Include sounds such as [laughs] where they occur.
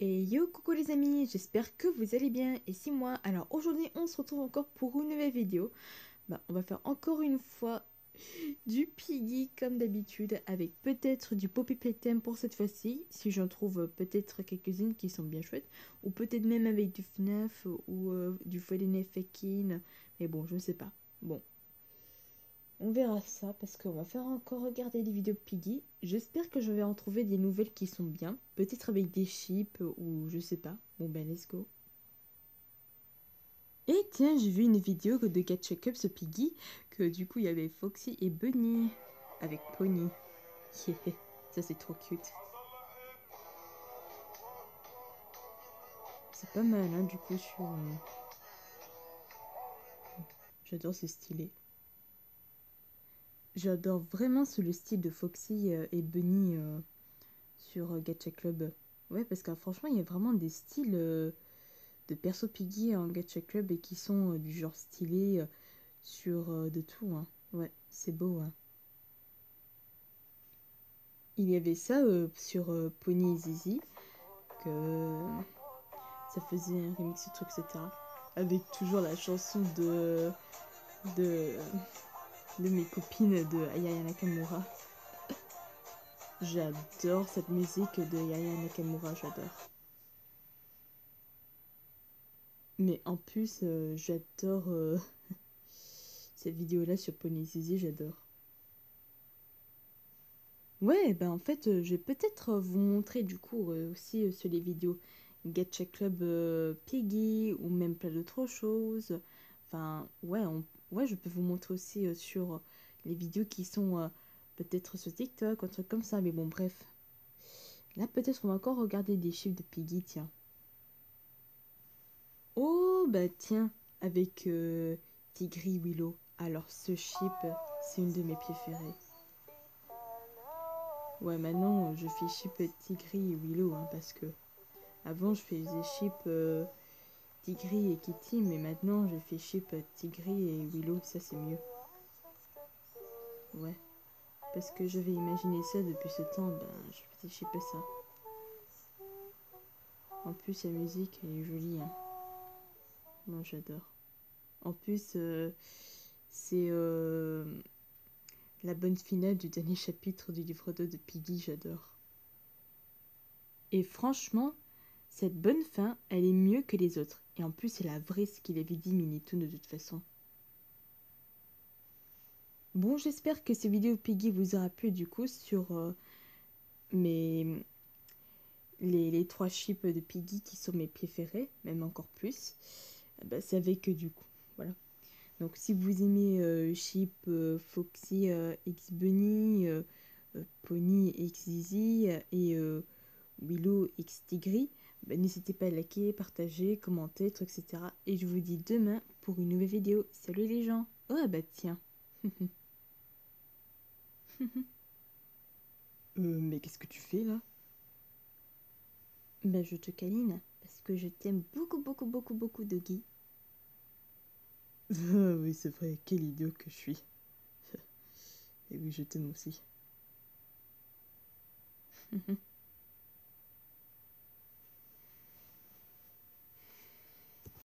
Et yo coucou les amis, j'espère que vous allez bien et si moi. Alors aujourd'hui on se retrouve encore pour une nouvelle vidéo. Bah, on va faire encore une fois [gasps] du piggy comme d'habitude avec peut-être du poppy playtime pour cette fois-ci. Si j'en trouve peut-être quelques-unes qui sont bien chouettes. Ou peut-être même avec du FNAF ou euh, du Fallen Fakin. Mais bon je ne sais pas. Bon on verra ça parce qu'on va faire encore regarder des vidéos Piggy. J'espère que je vais en trouver des nouvelles qui sont bien. Peut-être avec des chips ou je sais pas. Bon ben let's go. Et tiens, j'ai vu une vidéo de Catch ce Piggy que du coup il y avait Foxy et Bunny avec Pony. [laughs] ça c'est trop cute. C'est pas mal hein, du coup sur... Euh, j'adore ce stylé. J'adore vraiment le style de Foxy euh, et Bunny euh, sur euh, Gacha Club. Ouais, parce que franchement, il y a vraiment des styles de perso Piggy en Gacha Club et qui sont du genre stylé sur de tout. Hein. Ouais, c'est beau. Hein. Il y avait ça sur Pony et que ça faisait un remix, truc, etc. Avec toujours la chanson de. de de mes copines de Ayaya Nakamura. J'adore cette musique de Yaya Nakamura, j'adore. Mais en plus, euh, j'adore euh, [laughs] cette vidéo-là sur Pony Zizi, j'adore. Ouais, bah en fait, euh, je vais peut-être vous montrer du coup aussi sur les vidéos Gacha Club Piggy ou même plein d'autres choses. Enfin, ouais, on ouais, je peux vous montrer aussi euh, sur les vidéos qui sont euh, peut-être sur TikTok, un truc comme ça. Mais bon, bref. Là, peut-être on va encore regarder des chiffres de Piggy, tiens. Oh, bah tiens, avec euh, Tigri Willow. Alors, ce chip, c'est une de mes préférées. Ouais, maintenant, je fais chip Tigri Willow, hein, parce que avant, je faisais chip Tigri et Kitty, mais maintenant je fais chip Tigri et Willow, ça c'est mieux. Ouais. Parce que je vais imaginer ça depuis ce temps, ben je vais chipper ça. En plus la musique elle est jolie. Hein. Moi j'adore. En plus euh, c'est euh, la bonne finale du dernier chapitre du livre 2 de Piggy, j'adore. Et franchement, cette bonne fin, elle est mieux que les autres. Et en plus, c'est la vraie ce qu'il avait dit de toute façon. Bon, j'espère que ces vidéos Piggy vous aura plu du coup sur euh, mes les, trois chips de Piggy qui sont mes préférés, même encore plus. Ben, c'est avec du coup, voilà. Donc si vous aimez euh, chip euh, Foxy X Bunny, Pony X Zizi et Willow X Tigri, bah, n'hésitez pas à liker, partager, commenter, etc. Et je vous dis demain pour une nouvelle vidéo. Salut les gens Oh bah tiens [laughs] euh, mais qu'est-ce que tu fais là? Bah je te câline parce que je t'aime beaucoup beaucoup beaucoup beaucoup Doggy. [laughs] Ah oui c'est vrai, quel idiot que je suis. [laughs] Et oui je t'aime aussi.